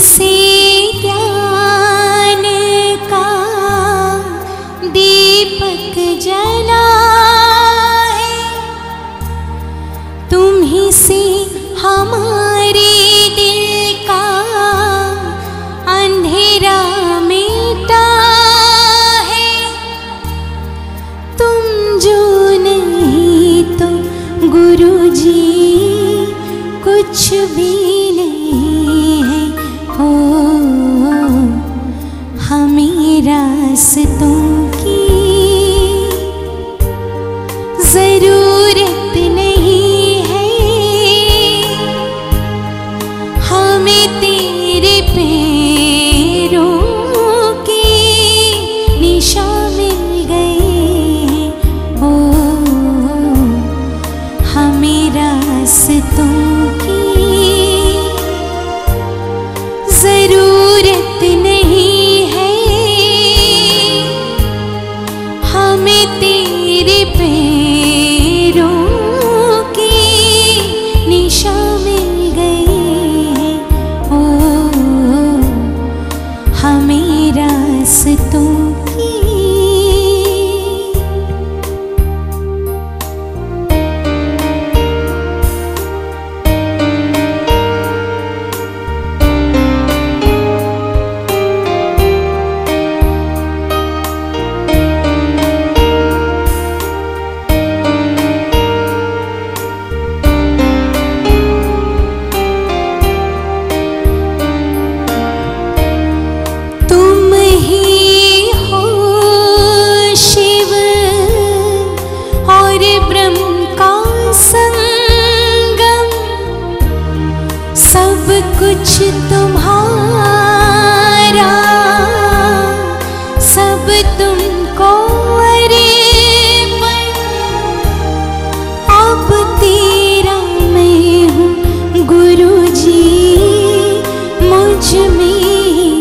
से ज्ञान का दीपक जला है। तुम्हें से हमारे दिल का अंधेरा मिटा है। तुम जो नहीं तो गुरु जी कुछ भी c'est से तुम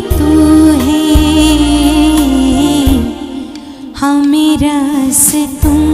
तू है। हमें रस तुम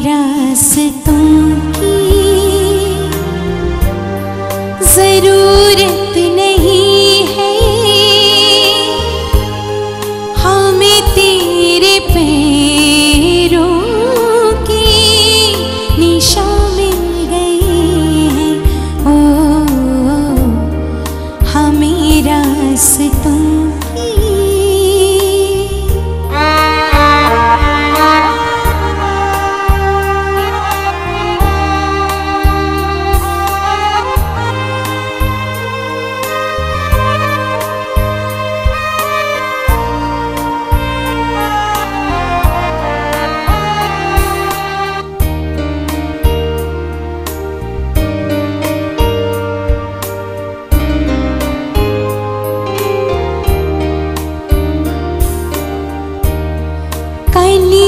रास तुम की I need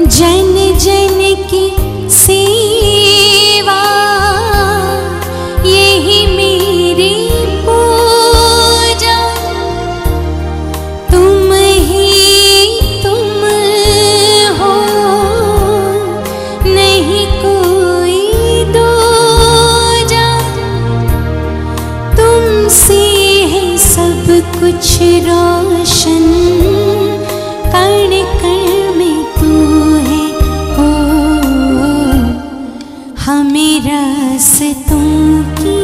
जन जन की सेवा से तुम की